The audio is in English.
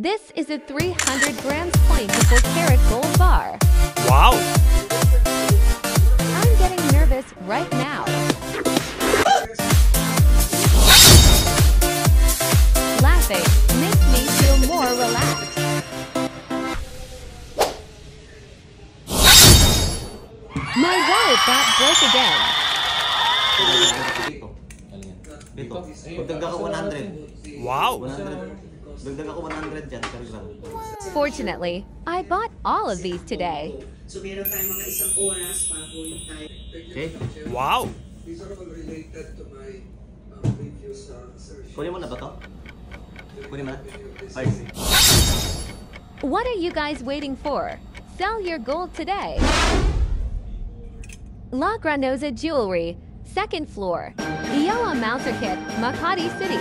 This is a 300 grams 24 karat gold bar. Wow! I'm getting nervous right now. Laughing makes me feel more relaxed. My wallet got broke again. Dito. Dito. Dagdag ako 100. Wow! 100. Dagdag ako 100 dyan per. Fortunately, I bought all of these today. So meron tayong mga isang oras bago yung tayo. Okay? Wow! These are all related to my uh, previous uh, assertion. Kunin mo na ba to? Kunin mo na? First. What are you guys waiting for? Sell your gold today. La Grañoza Jewelry, second floor, Yellow Mountain Kit, Makati City.